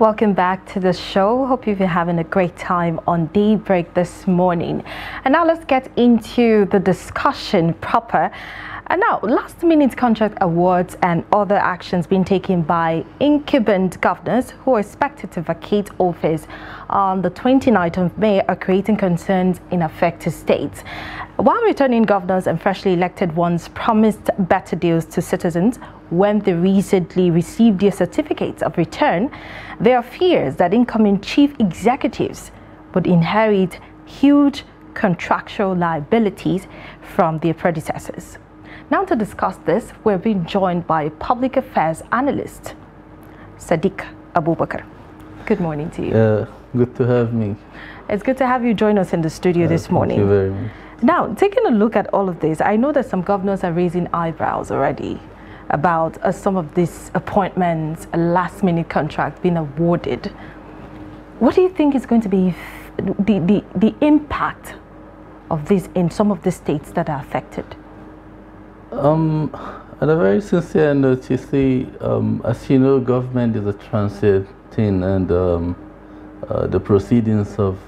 Welcome back to the show. Hope you've been having a great time on Daybreak this morning. And now let's get into the discussion proper. And now, last minute contract awards and other actions being taken by incumbent governors who are expected to vacate office on the 29th of May are creating concerns in affected states. While returning governors and freshly elected ones promised better deals to citizens when they recently received their certificates of return, there are fears that incoming chief executives would inherit huge contractual liabilities from their predecessors. Now to discuss this, we're being joined by public affairs analyst Sadiq Abubakar. Good morning to you. Yeah, good to have me. It's good to have you join us in the studio this morning. Thank you very much. Now, taking a look at all of this, I know that some governors are raising eyebrows already about uh, some of these appointments, a last minute contract being awarded. What do you think is going to be the, the, the impact of this in some of the states that are affected? Um, on a very sincere note, you see, um, as you know, government is a transient thing, and um, uh, the proceedings of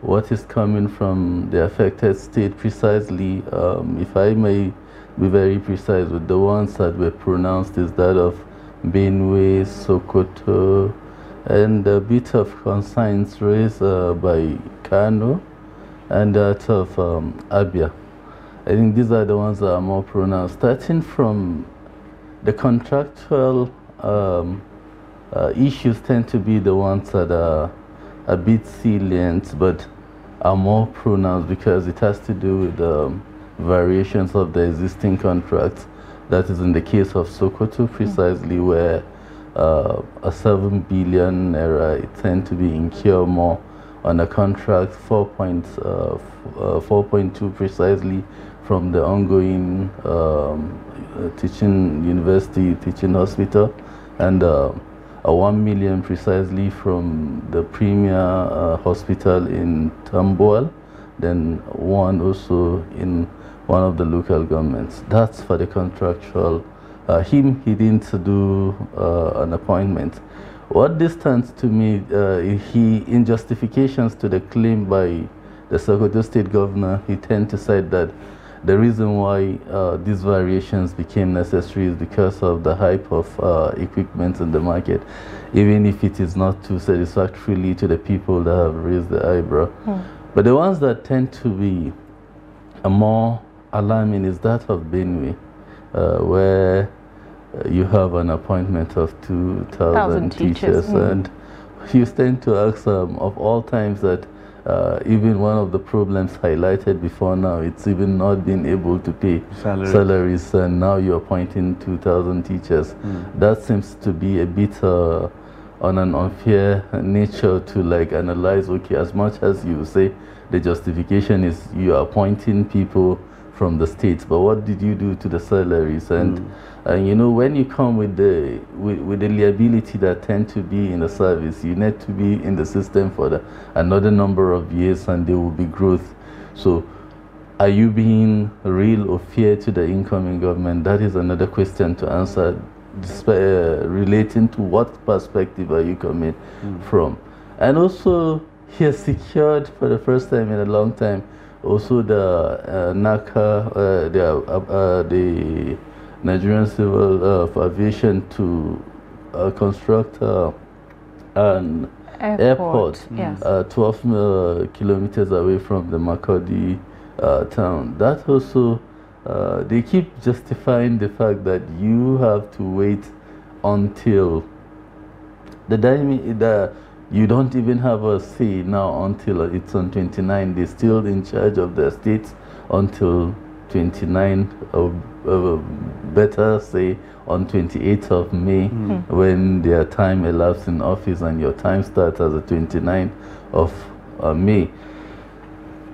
what is coming from the affected state precisely, um, if I may be very precise with the ones that were pronounced, is that of Benue, Sokoto, and a bit of concerns raised uh, by Kano and that of um, Abia. I think these are the ones that are more pronounced. Starting from the contractual um, uh, issues tend to be the ones that are a bit salient, but are more pronounced because it has to do with um, variations of the existing contracts. That is in the case of Sokoto, precisely mm. where uh, a 7 billion naira, it tend to be incurred more on a contract 4.2 uh, uh, precisely from the ongoing um, uh, teaching university, teaching hospital, and uh, a 1 million precisely from the premier uh, hospital in Tambuwal, then one also in one of the local governments. That's for the contractual. Uh, him, he didn't do uh, an appointment. What this turns to me, he, in justifications to the claim by the Sokoto state governor, he tend to say that the reason why uh, these variations became necessary is because of the hype of uh, equipment in the market, even if it is not too satisfactorily to the people that have raised the eyebrow. Mm. But the ones that tend to be a more alarming is that of Benue, uh, where uh, you have an appointment of 2,000 teachers, teachers mm. and you tend to ask um, of all times that uh, even one of the problems highlighted before now, it's even not been able to pay salaries, salaries and now you're appointing 2,000 teachers. Mm. That seems to be a bit uh, on an unfair nature to like analyze, okay, as much as you say the justification is you are appointing people from the states, but what did you do to the salaries? And mm. And you know, when you come with the with, with the liability that tend to be in the service, you need to be in the system for the, another number of years, and there will be growth. So, are you being real or fair to the incoming government? That is another question to answer, uh, relating to what perspective are you coming mm. from, and also he has secured for the first time in a long time also the uh, NACA, uh, the uh, uh the Nigerian Civil uh, Aviation to uh, construct uh, an airport, airport yes. Uh, 12 uh, kilometers away from the Makurdi uh, town. That also, they keep justifying the fact that you have to wait until the, the you don't even have a say now until it's on 29. They're still in charge of the states until 29 or uh, better say on 28th of May mm. when their time elapsed in office and your time starts as the 29th of uh, May.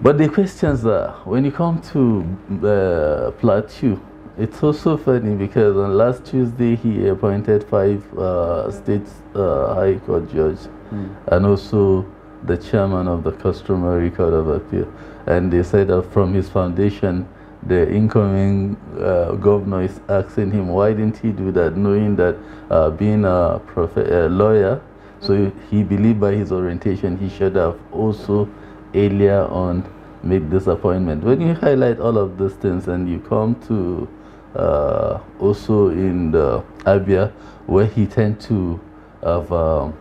But the questions are, when you come to uh, Plateau, it's also funny because on last Tuesday he appointed five uh, state uh, high court judges mm. and also the chairman of the customary court of appeal. And they said that from his foundation, the incoming uh, governor is asking him why didn't he do that, knowing that uh, being a, a, lawyer, So he believed by his orientation he should have also earlier on made this appointment. When you highlight all of these things and you come to uh, also in the Abia, where he tend to have um,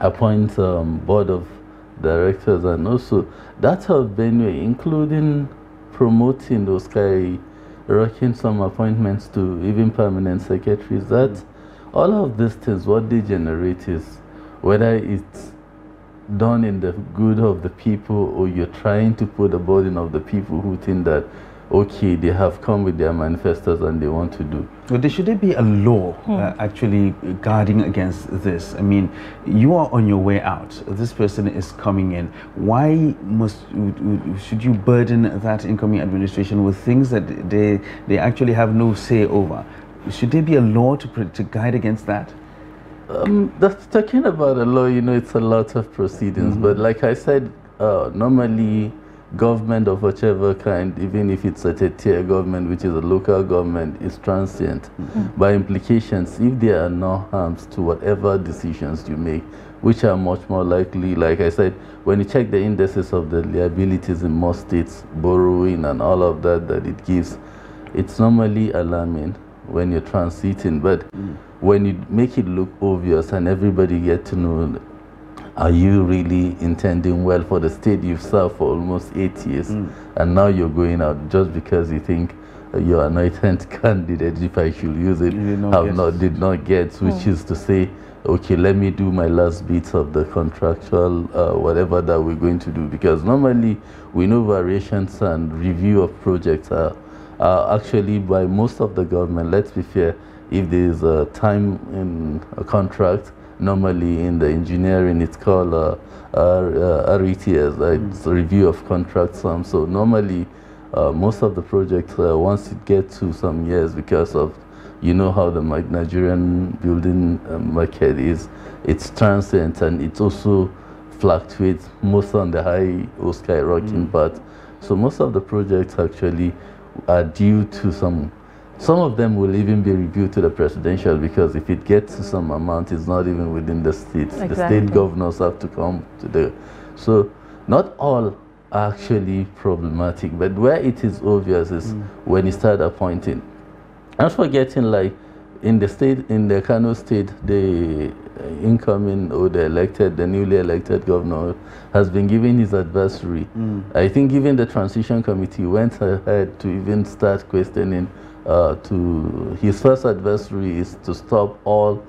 appoint um, board of directors and also that of Benue, including promoting those guys, rocking some appointments to even permanent secretaries. That all of these things, what they generate is whether it's done in the good of the people or you're trying to put the burden of the people who think that okay they have come with their manifestos and they want to do well there should there be a law hmm. uh, actually guarding against this i mean you are on your way out this person is coming in why must should you burden that incoming administration with things that they they actually have no say over should there be a law to, to guide against that um, that's talking about a law, you know, it's a lot of proceedings. Mm -hmm. But like I said, uh, normally government of whichever kind, even if it's a tier government, which is a local government, is transient. Mm -hmm. By implications, if there are no harms to whatever decisions you make, which are much more likely, like I said, when you check the indices of the liabilities in most states, borrowing and all of that that it gives, it's normally alarming when you're transiting. But mm when you make it look obvious and everybody get to know are you really intending well for the state you've served for almost eight years mm. and now you're going out just because you think your anointed candidate if i should use it have not did not get which mm. is to say okay let me do my last bits of the contractual uh, whatever that we're going to do because normally we know variations and review of projects are, are actually by most of the government let's be fair if there is a time in a contract, normally in the engineering it's called a, a RETS, mm. it's a review of contract sum. So normally uh, most of the projects, uh, once it gets to some years because of, you know how the Nigerian building uh, market is, it's transient and it also fluctuates most on the high or skyrocketing mm. part. So most of the projects actually are due to some some of them will even be reviewed to the presidential because if it gets to some amount, it's not even within the states. Exactly. The state governors have to come to the. So, not all are actually problematic, but where it is obvious is mm. when you start appointing. I'm not forgetting, like in the state, in the Kano state, the incoming or the elected, the newly elected governor has been given his adversary. Mm. I think even the transition committee went ahead to even start questioning uh, to his first adversary is to stop all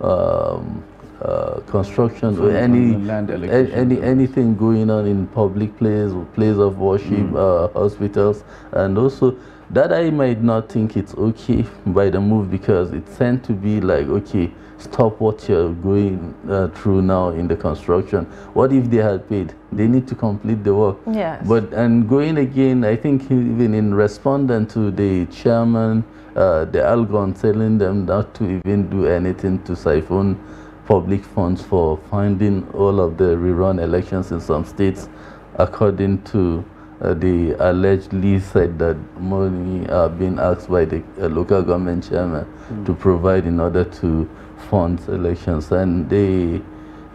um, uh, construction or any any anything going on in public place or place of worship, mm. uh, hospitals, and also that I might not think it's okay by the move because it tend to be like okay stop what you're going uh, through now in the construction. What if they had paid? They need to complete the work. Yes. But and going again, I think even in responding to the chairman, uh, the Algon telling them not to even do anything to siphon public funds for finding all of the rerun elections in some states, according to uh, they allegedly said that money are being asked by the uh, local government chairman mm. to provide in order to fund elections. And the,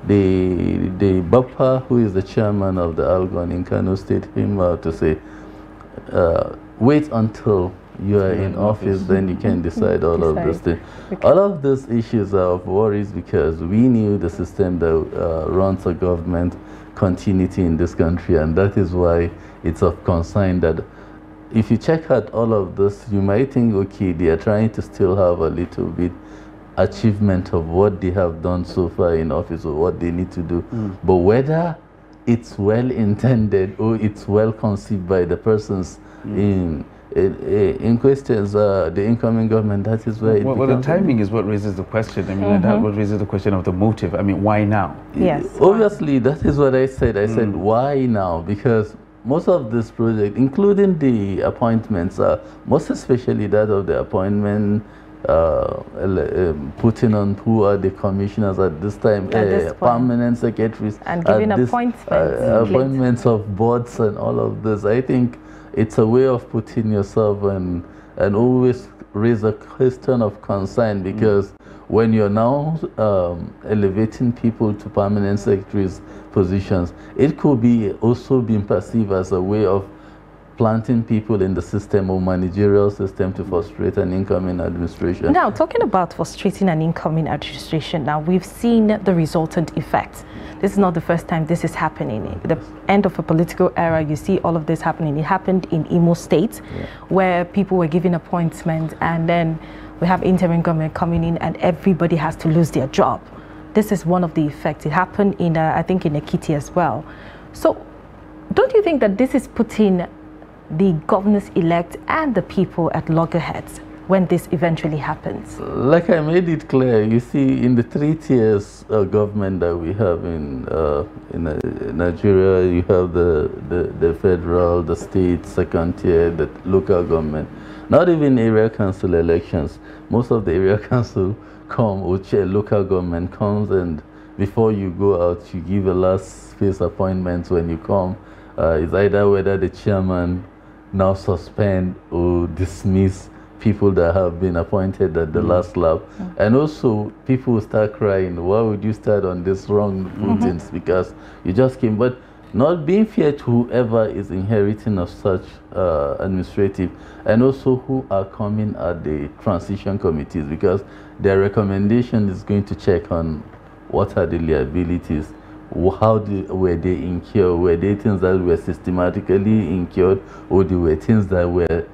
the, the Bapa, who is the chairman of the Algon in Kano State, came out to say, uh, wait until you are in office, then you can decide all decide. of this thing. Okay. All of these issues are of worries because we knew the system that uh, runs a government continuity in this country, and that is why it's of concern that if you check out all of this, you might think, okay, they are trying to still have a little bit achievement of what they have done so far in office or what they need to do. Mm. But whether it's well intended or it's well conceived by the persons mm. in in questions, uh, the incoming government, that is where well, well the timing is what raises the question. I mean, mm -hmm. that what raises the question of the motive. I mean, why now? Yes. Obviously, that is what I said. I mm. said, why now? Because most of this project, including the appointments, uh, most especially that of the appointment, uh, um, putting on who are the commissioners at this time, at this uh, permanent secretaries, and giving this, appointments, uh, appointments of boards and all of this. I think it's a way of putting yourself and and always raise a question of concern because when you're now um, elevating people to permanent secretaries positions, it could be also being perceived as a way of planting people in the system or managerial system to frustrate an incoming administration. Now, talking about frustrating an incoming administration, now we've seen the resultant effects. This is not the first time this is happening. At The end of a political era, you see all of this happening. It happened in Imo State, yeah. where people were given appointments, and then we have interim government coming in, and everybody has to lose their job. This is one of the effects. It happened in, uh, I think, in Ekiti as well. So, don't you think that this is putting the governors-elect and the people at loggerheads when this eventually happens? Like I made it clear, you see, in the three tiers of government that we have in uh, in uh, Nigeria, you have the, the, the federal, the state, second tier, the local government. Not even area council elections. Most of the area council come, or chair local government comes and before you go out, you give a last phase appointment when you come. Uh, it's either whether the chairman now suspend or dismiss people that have been appointed at the mm. last lap. Mm. And also, people start crying, why would you start on this wrong routines? Mm-hmm. Because you just came. But not being fair to whoever is inheriting of such uh, administrative and also who are coming at the transition committees because their recommendation is going to check on what are the liabilities how were they incurred? Were they things that were systematically incurred or they were things that were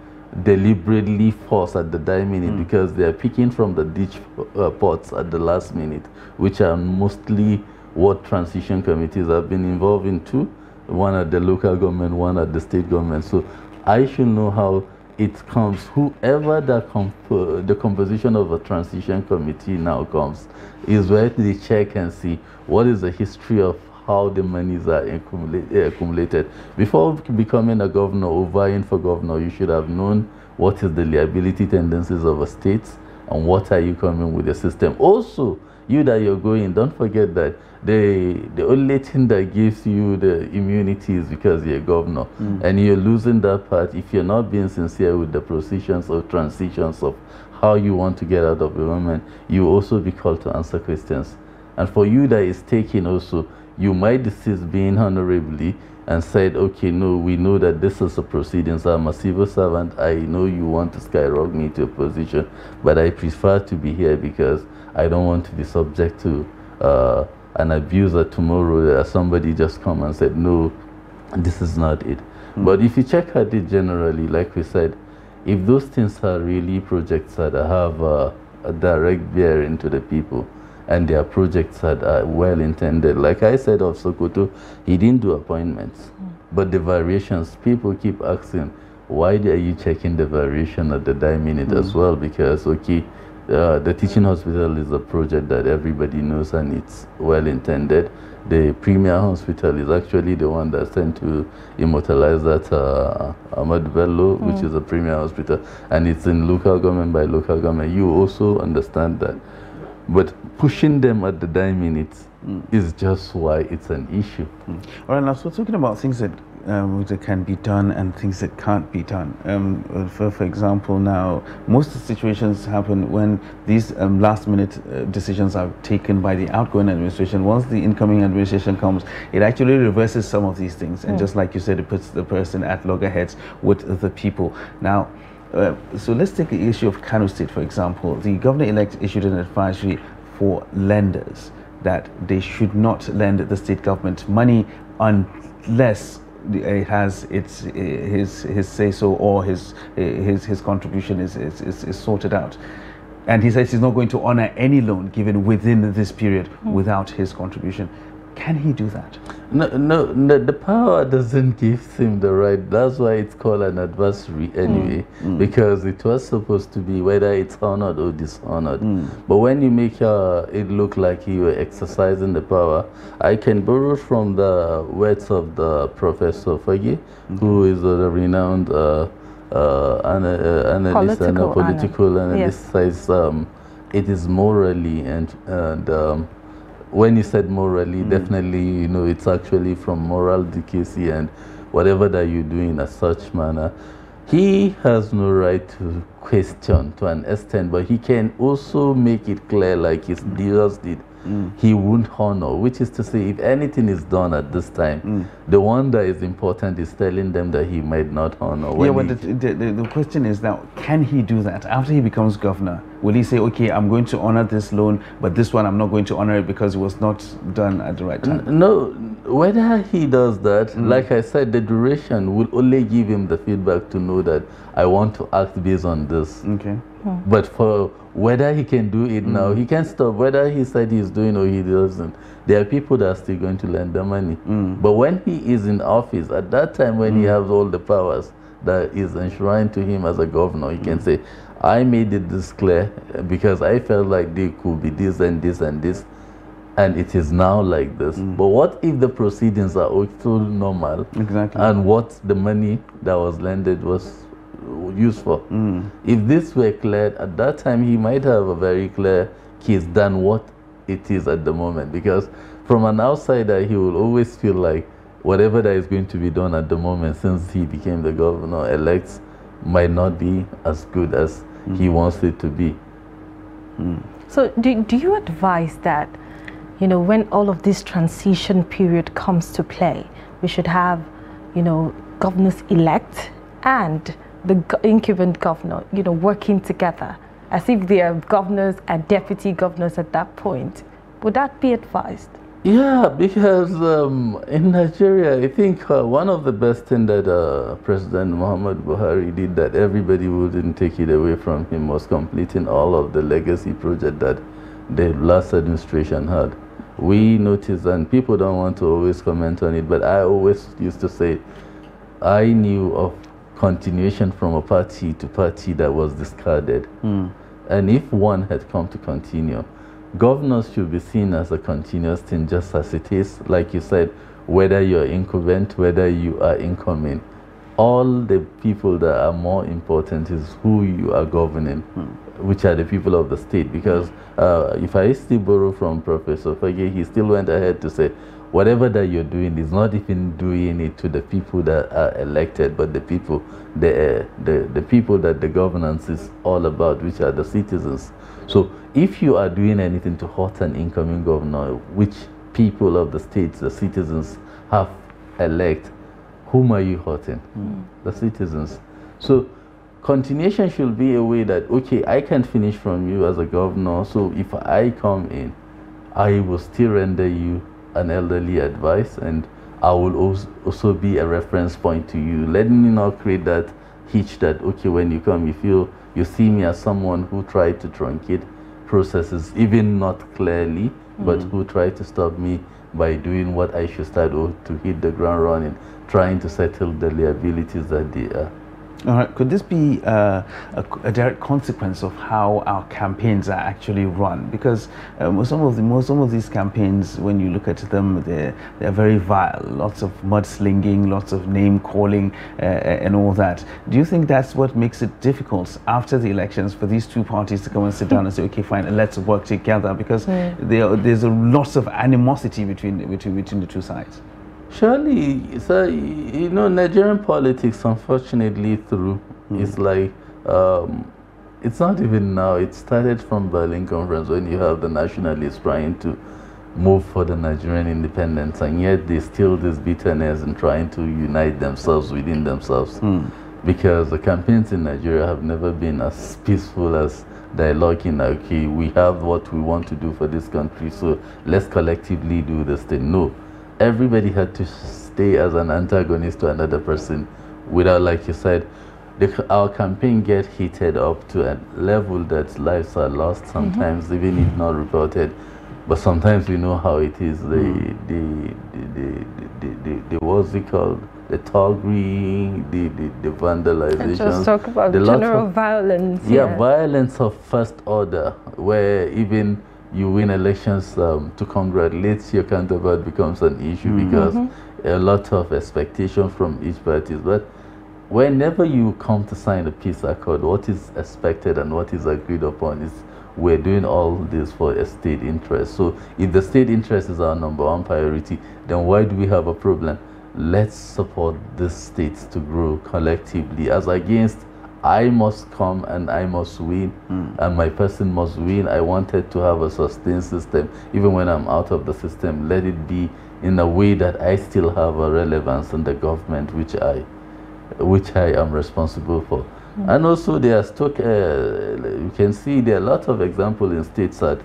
deliberately forced at the die minute mm. because they are picking from the ditch uh, pots at the last minute, which are mostly what transition committees have been involved in too, one at the local government, one at the state government. So I should know how it comes, whoever the, comp the composition of a transition committee now comes, is where they check and see what is the history of how the monies are eh, accumulated. Before becoming a governor or vying for governor, you should have known what is the liability tendencies of a state and what are you coming with the system. Also, you that you're going, don't forget that the the only thing that gives you the immunity is because you're a governor. Mm. And you're losing that part if you're not being sincere with the positions or transitions of how you want to get out of government, you also be called to answer questions. And for you that is taking also, you might desist being honorably and said, okay, no, we know that this is a proceedings. I'm a civil servant. I know you want to skyrocket me to a position, but I prefer to be here because I don't want to be subject to uh, an abuser tomorrow that somebody just come and said, no, this is not it. Mm. But if you check at it generally, like we said, if those things are really projects that have uh, a direct bearing to the people, and their projects that are well intended. Like I said of Sokoto, he didn't do appointments, mm. but the variations, people keep asking, why are you checking the variation at the die minute mm. as well? Because, okay, uh, the teaching hospital is a project that everybody knows and it's well intended. The premier hospital is actually the one that's sent to immortalize that uh, Ahmad Bello, mm. which is a premier hospital, and it's in local government by local government. You also understand that. But pushing them at the die minutes mm. is just why it's an issue. Mm. All right, now, so talking about things that um, that can be done and things that can't be done. Um, for, for example, now most situations happen when these um, last-minute uh, decisions are taken by the outgoing administration. Once the incoming administration comes, it actually reverses some of these things, and mm. just like you said, it puts the person at loggerheads with the people. Now. Uh, so let's take the issue of Kano State, for example. The governor-elect issued an advisory for lenders that they should not lend the state government money unless has its his his say so or his his his contribution is, is, is, is sorted out. And he says he's not going to honor any loan given within this period mm. without his contribution. Can he do that? No, no, no, the power doesn't give him the right. That's why it's called an adversary anyway, mm. Mm. because it was supposed to be whether it's honored or dishonored. Mm. But when you make uh, it look like you were exercising the power, I can borrow from the words of the Professor Fage, -hmm. who is a renowned uh, uh, uh analyst political and a political analyst, says um, it is morally and, and um, when you said morally, mm. definitely, you know, it's actually from moral decency and whatever that you do in a such manner. He has no right to question to an extent, but he can also make it clear, like his dealers did, mm. he won't honor, which is to say, if anything is done at this time, mm. the one that is important is telling them that he might not honor. Yeah, but the, the, the, the, question is now, can he do that after he becomes governor? Will he say, okay, I'm going to honor this loan, but this one I'm not going to honor it because it was not done at the right time? No, whether he does that, mm. like I said, the duration will only give him the feedback to know that I want to act based on this. Okay. But for whether he can do it mm. now, he can stop. Whether he said he's doing or he doesn't, there are people that are still going to lend the money. Mm. But when he is in office, at that time when he mm. has all the powers that is enshrined to him as a governor, he can mm. say, I made it this clear because I felt like they could be this and this and this and it is now like this. Mm. But what if the proceedings are also normal? Exactly. And what the money that was lended was useful. Mm. If this were cleared at that time, he might have a very clear case than what it is at the moment. Because from an outsider, he will always feel like whatever that is going to be done at the moment, since he became the governor elect, might not be as good as mm. he wants it to be. Mm. So, do, do you advise that? you know, when all of this transition period comes to play, we should have, you know, governors elect and the incumbent governor, you know, working together as if they are governors and deputy governors at that point. Would that be advised? Yeah, because um, in Nigeria, I think uh, one of the best things that uh, President Muhammad Buhari did that everybody wouldn't take it away from him was completing all of the legacy project that the last administration had we notice, and people don't want to always comment on it, but I always used to say, I knew of continuation from a party to party that was discarded. Mm. And if one had come to continue, governors should be seen as a continuous thing, just as it is. Like you said, whether you're incumbent, whether you are incoming, all the people that are more important is who you are governing. Mm which are the people of the state. Because uh, if I still borrow from Professor Fage, he still went ahead to say, whatever that you're doing is not even doing it to the people that are elected, but the people, the, uh, the, the people that the governance is all about, which are the citizens. So if you are doing anything to hurt an incoming governor, which people of the states, the citizens have elect, whom are you hurting? Mm. The citizens. So continuation should be a way that okay i can finish from you as a governor so if i come in i will still render you an elderly advice and i will also be a reference point to you Let me not create that hitch that okay when you come you feel you see me as someone who tried to truncate processes even not clearly mm. but who tried to stop me by doing what i should start or to hit the ground running trying to settle the liabilities that they are all right. Could this be uh, a, a, direct consequence of how our campaigns are actually run? Because um, some of the most, some of these campaigns, when you look at them, they're they're very vile. Lots of mudslinging, lots of name calling, uh, and all that. Do you think that's what makes it difficult after the elections for these two parties to come and sit down and say, okay, fine, let's work together? Because mm. there, there's a lot of animosity between between between the two sides. Surely, so you know, Nigerian politics, unfortunately, through mm. it's like um, it's not even now. It started from Berlin Conference when you have the nationalists trying to move for the Nigerian independence, and yet they still this bitterness and trying to unite themselves within themselves. Mm. Because the campaigns in Nigeria have never been as peaceful as dialogue in okay, we have what we want to do for this country, so let's collectively do this thing. No everybody had to stay as an antagonist to another person without, like you said, the, our campaign get heated up to a level that lives are lost mm-hmm. sometimes, mm -hmm. even if not reported. But sometimes we know how it is. The, mm. the, the, the, the, the, what's it called? The thuggery, the, the, the vandalization. Just talk about the general of, violence. Yeah, yeah, violence of first order, where even you win elections um, to congratulate your counterpart becomes an issue mm -hmm. because mm-hmm. a lot of expectation from each party. But whenever you come to sign a peace accord, what is expected and what is agreed upon is we're doing all this for a state interest. So if the state interest is our number one priority, then why do we have a problem? Let's support the states to grow collectively as against I must come and I must win, mm. and my person must win. I wanted to have a sustained system, even when I'm out of the system. Let it be in a way that I still have a relevance in the government, which I, which I am responsible for. Mm. And also, there are stock. Uh, you can see there are a lot of examples in states that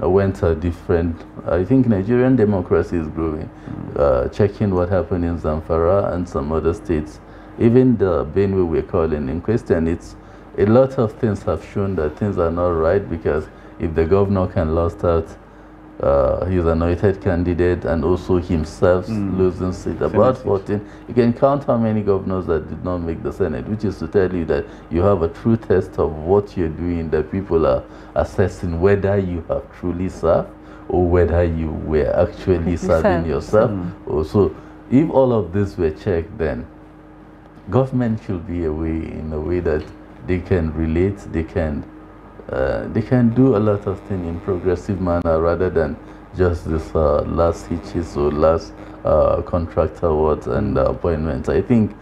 went a different. I think Nigerian democracy is growing. Mm. Uh, checking what happened in Zamfara and some other states even the Benue we're calling in question, it's a lot of things have shown that things are not right because if the governor can lost out uh, his anointed candidate and also himself mm. losing seat, about 14, you can count how many governors that did not make the Senate, which is to tell you that you have a true test of what you're doing, that people are assessing whether you have truly served or whether you were actually serving yourself. Mm. Also, if all of this were checked, then government should be a way in a way that they can relate, they can uh, they can do a lot of things in progressive manner rather than just this uh, last hitches or last uh, contract awards and appointments. I think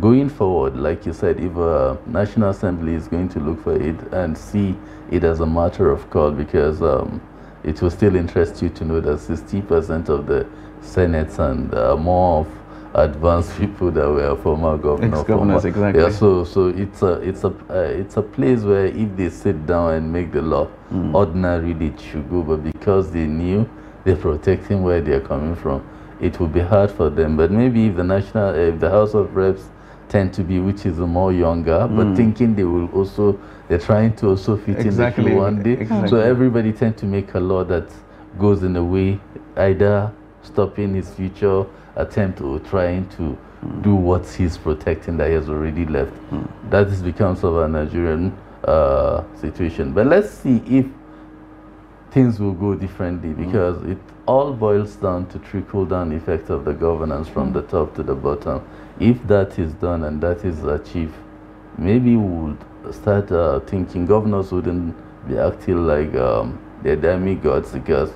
going forward, like you said, if a National Assembly is going to look for it and see it as a matter of call because um, it will still interest you to know that 60% of the Senate and uh, more of advanced people that were former governor. Ex-governors, exactly. Yeah, so so it's a it's a uh, it's a place where if they sit down and make the law, mm. ordinarily it should go. But because they knew they're protecting where they're coming from, it would be hard for them. But maybe if the national, uh, if the House of Reps tend to be, which is more younger, mm. but thinking they will also, they're trying to also fit exactly. in the one day. Exactly. So everybody tend to make a law that goes in a way either stopping his future attempt or trying to mm. do what he's protecting that he has already left. Mm. That is becomes of a Nigerian uh, situation. But let's see if things will go differently hmm. because it all boils down to trickle down effect of the governance from the top to the bottom. If that is done and that is achieved, maybe we would start uh, thinking governors wouldn't be acting like um, they're demigods because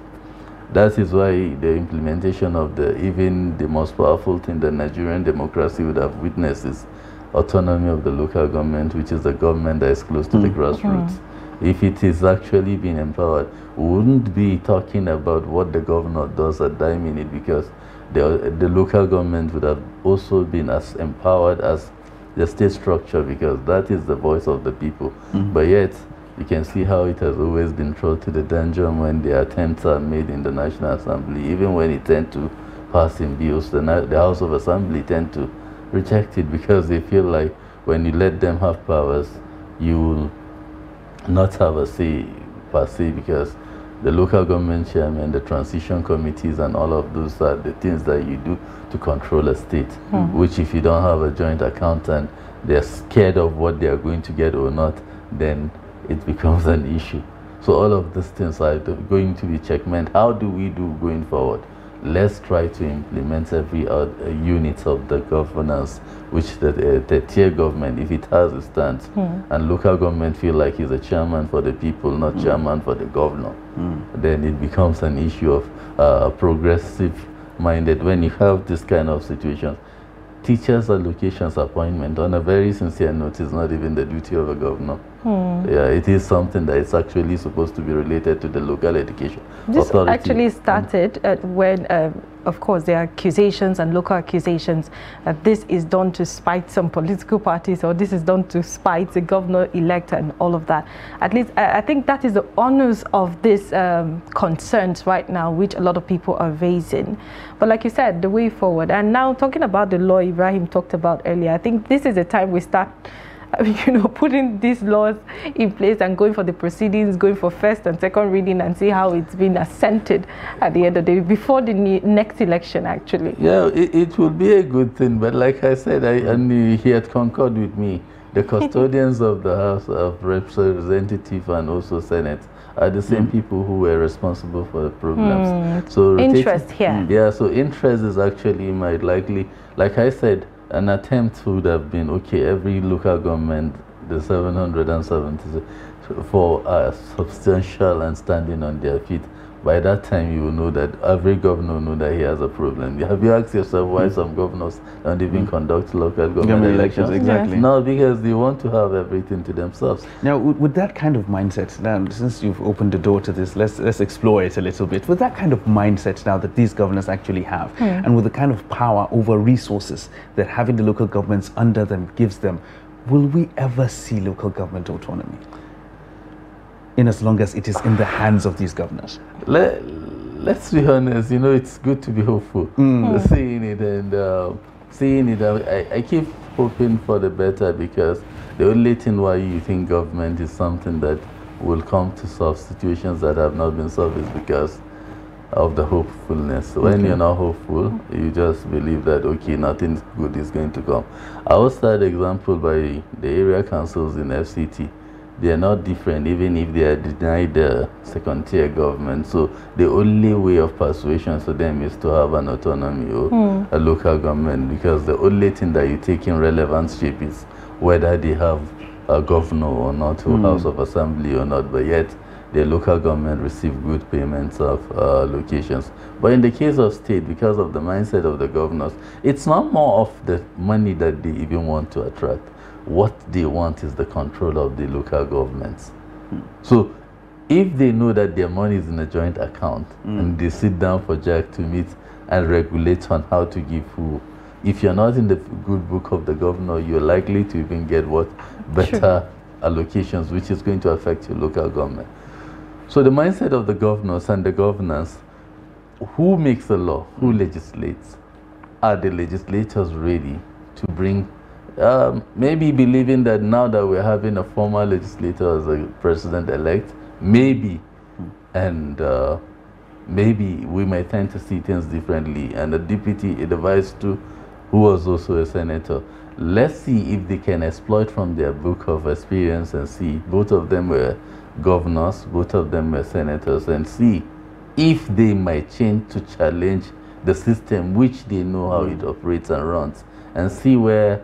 that is why the implementation of the even the most powerful thing the Nigerian democracy would have witnessed is autonomy of the local government, which is the government that is close to mm. the grassroots. If it is actually being empowered, we wouldn't be talking about what the governor does at that minute because the, the local government would have also been as empowered as the state structure because that is the voice of the people. Mm. But yet, you can see how it has always been thrown to the dungeon when the attempts are made in the National Assembly, even when it tend to pass in bills, the, the House of Assembly tend to reject it because they feel like when you let them have powers, you will not have a say per se because the local government chairman, the transition committees, and all of those are the things that you do to control a state, hmm. which if you don't have a joint accountant, they're scared of what they are going to get or not, then it becomes an issue. So all of these things are going to be checkmate. How do we do going forward? Let's try to implement every uh, unit of the governance, which the, uh, the tier government, if it has a stance, mm. and local government feel like he's a chairman for the people, not mm. chairman for the governor, mm. then it becomes an issue of uh, progressive minded when you have this kind of situations teachers allocations appointment on a very sincere note is not even the duty of a governor. Hmm. Yeah, it is something that is actually supposed to be related to the local education this authority. actually started uh, when, uh, of course, there are accusations and local accusations that this is done to spite some political parties or this is done to spite the governor-elect and all of that. At least, I think that is the honors of these um, concerns right now, which a lot of people are raising. But like you said, the way forward. And now talking about the law Ibrahim talked about earlier, I think this is the time we start you know, putting these laws in place and going for the proceedings, going for first and second reading and see how it's been assented at the end of the day before the next election, actually. Yeah, it, it would be a good thing. But like I said, I, and he had concurred with me. The custodians of the House of Representatives and also Senate are the same mm. people who were responsible for the problems. Mm. So interest here. Yeah, so interest is actually might likely, like I said, an attempt would have been okay, every local government, the 770, for a substantial and standing on their feet, by that time you will know that every governor will know that he has a problem. Have you asked yourself why mm. some governors don't even conduct local government, government elections? Exactly. Yes. No, because they want to have everything to themselves. Now, with that kind of mindset, now since you've opened the door to this, let's let's explore it a little bit. With that kind of mindset now that these governors actually have, mm. and with the kind of power over resources that having the local governments under them gives them, will we ever see local government autonomy? In as long as it is in the hands of these governors? Let, let's be honest, you know, it's good to be hopeful. Mm. Seeing it and uh, seeing it, I, I keep hoping for the better because the only thing why you think government is something that will come to solve situations that have not been solved is because of the hopefulness. When okay. you're not hopeful, you just believe that, okay, nothing good is going to come. I will start example by the area councils in FCT they are not different even if they are denied the second tier government. So the only way of persuasion for them is to have an autonomy or mm. a local government because the only thing that you take in relevant shape is whether they have a governor or not, or mm. House of Assembly or not, but yet the local government receive good payments of uh, locations. But in the case of state, because of the mindset of the governors, it's not more of the money that they even want to attract what they want is the control of the local governments. Mm. So if they know that their money is in a joint account mm. and they sit down for Jack to meet and regulate on how to give who, if you're not in the good book of the governor, you're likely to even get what better allocations, which is going to affect your local government. So the mindset of the governors and the governors, who makes the law, who legislates, are the legislators ready to bring um, maybe believing that now that we're having a former legislator as a president-elect, maybe, and uh, maybe we might tend to see things differently. And the deputy, vice too, who was also a senator. Let's see if they can exploit from their book of experience and see both of them were governors, both of them were senators, and see if they might change to challenge the system which they know how it operates and runs, and see where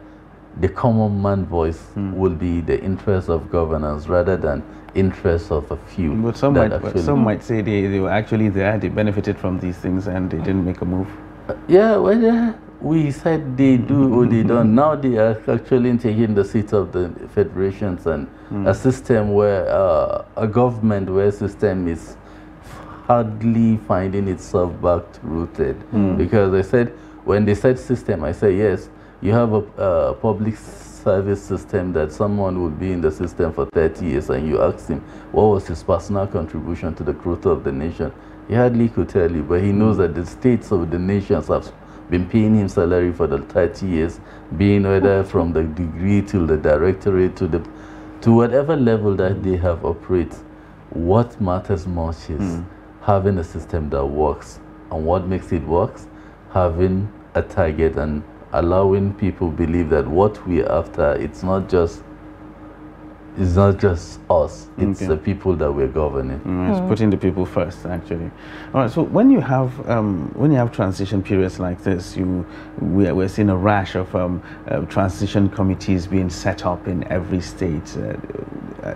the common man voice mm. will be the interest of governance rather than interest of a few. But some, might, but some might say they, they were actually there, they benefited from these things and they didn't make a move. Uh, yeah, well, we said they do or they don't. Now they are actually taking the seat of the federations and mm. a system where uh, a government where system is hardly finding itself back rooted. Mm. Because I said, when they said system, I said, yes, you have a uh, public service system that someone would be in the system for 30 years and you ask him what was his personal contribution to the growth of the nation, he hardly could tell you, but he knows that the states of the nations have been paying him salary for the 30 years, being whether from the degree to the directorate to the to whatever level that they have operate. What matters most is mm. having a system that works. And what makes it works? Having a target and allowing people believe that what we're after, it's not just it's not just us, it's okay. the people that we're governing. Mm, it's mm. putting the people first, actually. All right, so when you have um, when you have transition periods like this, you we are, we're seeing a rash of um, uh, transition committees being set up in every state. Uh, uh,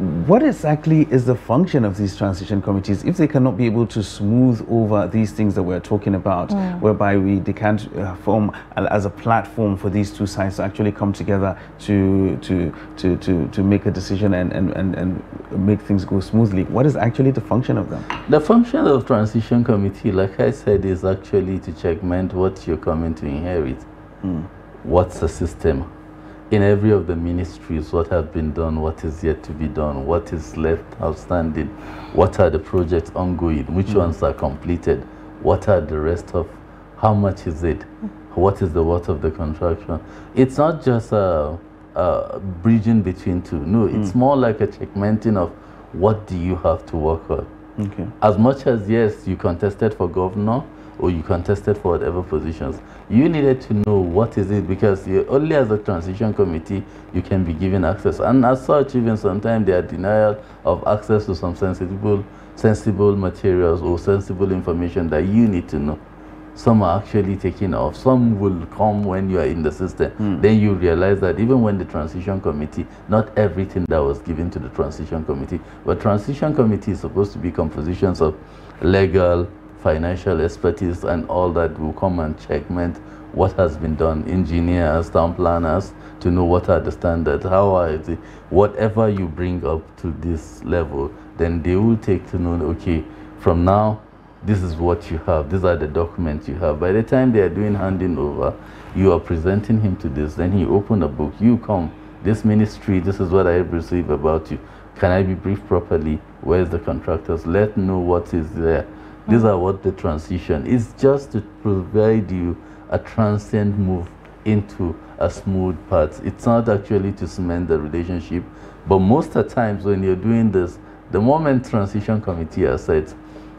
what exactly is the function of these transition committees if they cannot be able to smooth over these things that we're talking about, mm. whereby we they can't uh, form a, as a platform for these two sides to actually come together to to to to, to make a decision and, and, and, and make things go smoothly? What is actually the function of them? The function of transition committee, like I said, is actually to checkmate what you're coming to inherit. Mm. What's the system? In every of the ministries what has been done, what is yet to be done, what is left outstanding, what are the projects ongoing, which mm. ones are completed, what are the rest of, how much is it, what is the worth of the construction. It's not just a, a bridging between two. No, it's mm. more like a checkmating of what do you have to work on. Okay. As much as, yes, you contested for governor, or you contested for whatever positions, you needed to know what is it because only as a transition committee you can be given access. And as such, even sometimes there are denial of access to some sensible, sensible materials or sensible information that you need to know. some are actually taken off. Some will come when you are in the system. Mm. Then you realize that even when the transition committee, not everything that was given to the transition committee, but transition committee is supposed to be compositions of legal, financial expertise and all that will come and checkmate what has been done, engineers, town planners, to know what are the standards, how are the, whatever you bring up to this level, then they will take to know, okay, from now this is what you have, these are the documents you have. By the time they are doing handing over, you are presenting him to this, then he open a book, you come, this ministry, this is what I receive about you. Can I be briefed properly? Where's the contractors? Let know what is there. These are what the transition is just to provide you a transient move into a smooth path. It's not actually to cement the relationship, but most of the times when you're doing this, the moment transition committee has said,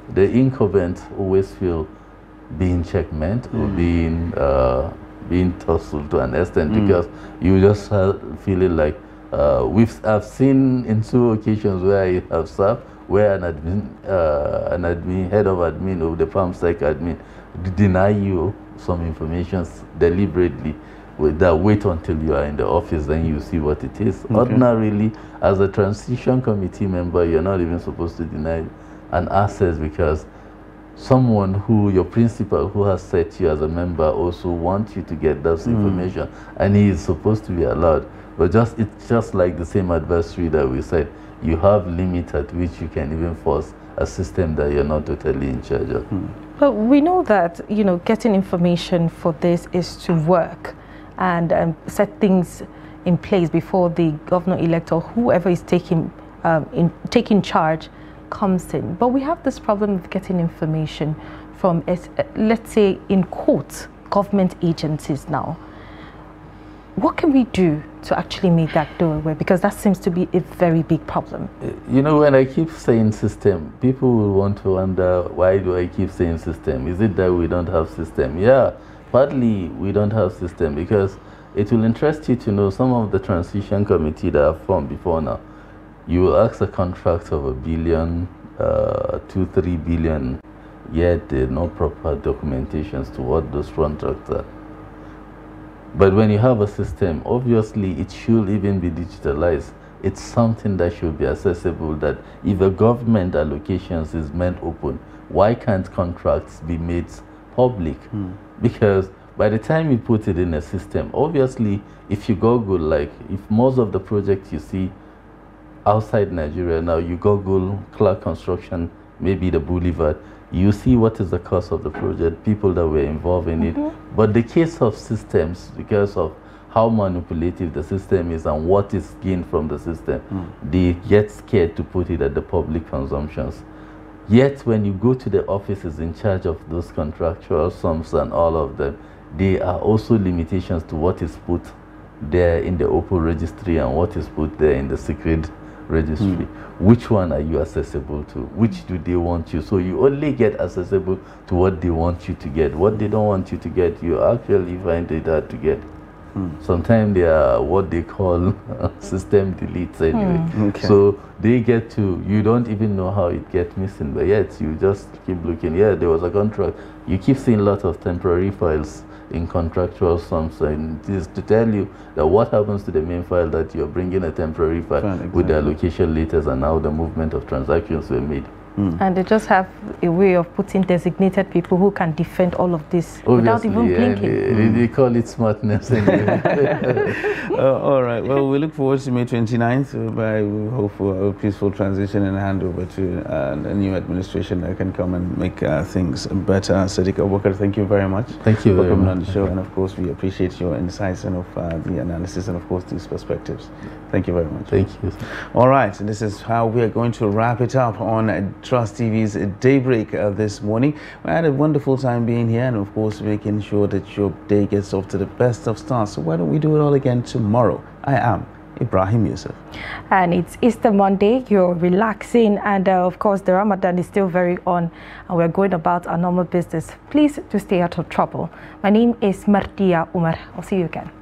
the incumbent always feel being checkmate mm. or being uh, being tussled to an extent mm. because you just feeling like uh, we've I've seen in two occasions where I have served where an admin uh, an admin head of admin of the PAMSEC admin deny you some information deliberately with that wait until you are in the office then you see what it is okay. ordinarily as a transition committee member you're not even supposed to deny an access because someone who your principal who has set you as a member also wants you to get that mm. information and he is supposed to be allowed but just it's just like the same adversary that we said you have limit at which you can even force a system that you're not totally in charge of mm. but we know that you know getting information for this is to work and um, set things in place before the governor elect or whoever is taking um, in taking charge comes in. But we have this problem of getting information from, uh, let's say, in court, government agencies now. What can we do to actually make that go away? Because that seems to be a very big problem. Uh, you know, when I keep saying system, people will want to wonder, why do I keep saying system? Is it that we don't have system? Yeah, partly we don't have system because it will interest you to know some of the transition committee that have formed before now you will ask a contract of a billion, uh, two, three billion, yet are no proper documentations to what those contracts are. But when you have a system, obviously it should even be digitalized. It's something that should be accessible that if a government allocations is meant open, why can't contracts be made public? Hmm. Because by the time you put it in a system, obviously if you Google, like if most of the projects you see outside Nigeria now, you Google Clark Construction, maybe the Boulevard, you see what is the cost of the project, people that were involved in mm -hmm. it. Mm-hmm. But the case of systems, because of how manipulative the system is and what is gained from the system, mm. they get scared to put it at the public consumptions. Yet when you go to the offices in charge of those contractual sums and all of them, there are also limitations to what is put there in the open registry and what is put there in the secret registry. Which one are you accessible to? Which do they want you? So you only get accessible to what they want you to get. What they don't want you to get, you actually find it hard to get. Mm. Sometimes they are what they call system deletes anyway. Mm. Okay. So they get to, you don't even know how it gets missing, but yet you just keep looking. Yeah, there was a contract. You keep seeing a lot of temporary files in contractual sums. And this is to tell you that what happens to the main file that you're bringing a temporary file exactly. with the allocation letters and how the movement of transactions were made. Mm. And they just have a way of putting designated people who can defend all of this Obviously, without even blinking. They, mm. they, call it smartness. uh, all right. Well, we look forward to May 29th. By we hope for a peaceful transition and handover to uh, a new administration that can come and make uh, things better. Sadiq Abubakar, thank you very much. Thank you for coming much. on the show. And of course, we appreciate your insights and of uh, the analysis and of course these perspectives. Thank you very much. Thank you. All right. This is how we are going to wrap it up on Trust TV's Daybreak uh, this morning. We had a wonderful time being here and of course making sure that your day gets off to the best of starts. So why don't we do it all again tomorrow? I am Ibrahim Yusuf. And it's Easter Monday, you're relaxing and uh, of course the Ramadan is still very on and we're going about our normal business. Please to stay out of trouble. My name is Martia Umar. I'll see you again.